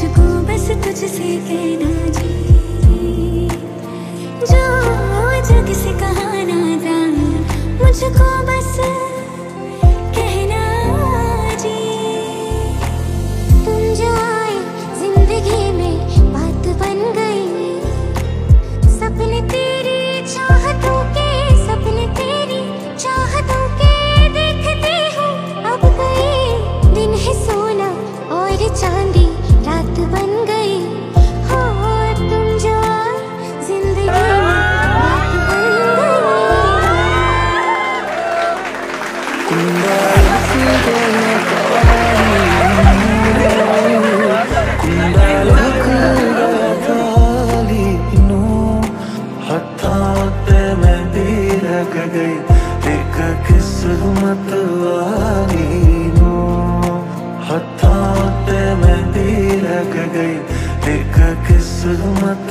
मुझको बस तुझसे कहना जी। जो जग से मुझको बस में बात बन गई तेरी चाहतों के दिन सोना और चांदी मतवारीनो हथों ते मैं भी लग गई। एक किस्मत